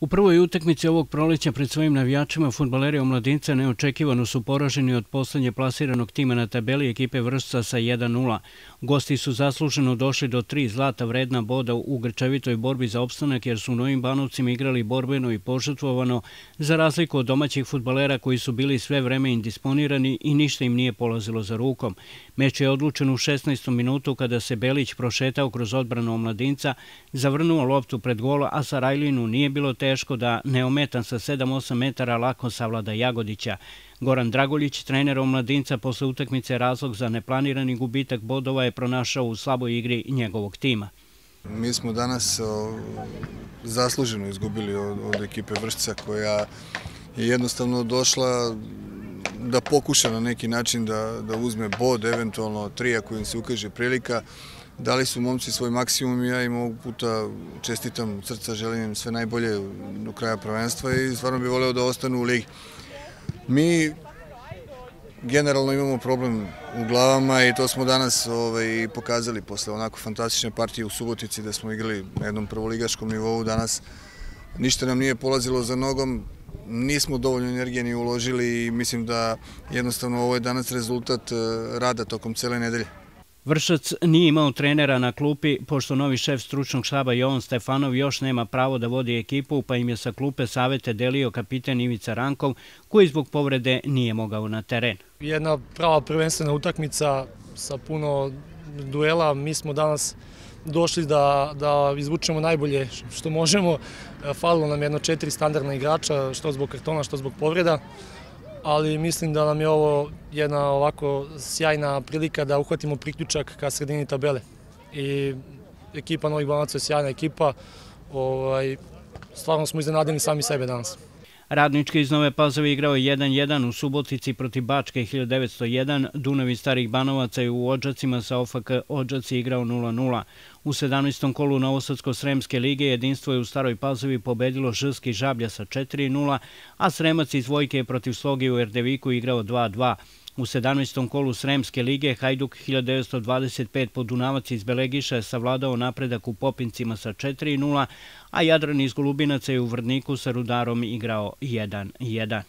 U prvoj utakmici ovog proleća pred svojim navijačima futbaleri omladinca neočekivano su poraženi od poslednje plasiranog tima na tabeli ekipe Vršca sa 1-0. Gosti su zasluženo došli do tri zlata vredna boda u grčevitoj borbi za opstanak jer su u Novim Banovcima igrali borbeno i požrtvovano za razliku od domaćih futbalera koji su bili sve vreme indisponirani i ništa im nije polazilo za rukom. Meč je odlučen u 16. minutu kada se Belić prošetao kroz odbranu omladinca, zavrnuo loptu pred gola, a Sarajlinu nije bilo teško teško da neometan sa 7-8 metara lako savlada Jagodića. Goran Dragoljić, trener omladinca posle utakmice razlog za neplanirani gubitak bodova je pronašao u slaboj igri njegovog tima. Mi smo danas zasluženo izgubili od ekipe Vršca koja je jednostavno došla da pokuša na neki način da uzme bod, eventualno tri ako im se ukaže prilika. Dali su momci svoj maksimum i ja im ovog puta čestitam srca, želim im sve najbolje do kraja prvenstva i stvarno bih voleo da ostanu u ligi. Mi generalno imamo problem u glavama i to smo danas ovaj, pokazali posle onako fantastične partije u Subotici da smo igrali na jednom prvoligaškom nivou danas. Ništa nam nije polazilo za nogom, nismo dovoljno energije ni uložili i mislim da jednostavno ovo je danas rezultat eh, rada tokom cele nedelje. Vršac nije imao trenera na klupi, pošto novi šef stručnog štaba Jovan Stefanov još nema pravo da vodi ekipu, pa im je sa klupe savete delio kapiten Ivica Rankov, koji zbog povrede nije mogao na teren. Jedna prava prvenstvena utakmica sa puno duela. Mi smo danas došli da izvučemo najbolje što možemo. Falilo nam jedno četiri standardna igrača, što zbog kartona, što zbog povreda ali mislim da nam je ovo jedna ovako sjajna prilika da uhvatimo priključak ka sredini tabele. I ekipa Novih Banaca je sjajna ekipa, ovaj, stvarno smo iznenadili sami sebe danas. Radnički iz Nove Pazove igrao 1-1 u Subotici proti Bačke 1901, Dunavi starih Banovaca i u Ođacima sa OFK Ođaci igrao 0-0. U 17. kolu Novosadsko-Sremske lige jedinstvo je u Staroj Pazovi pobedilo Žrski Žablja sa 4-0, a Sremac iz Vojke je protiv Slogi u Erdeviku igrao 2-2. U 17. kolu Sremske lige Hajduk 1925 podunavac iz Belegiša je savladao napredak u Popincima sa 4-0, a Jadran iz Golubinaca je u Vrdniku sa Rudarom igrao 1-1.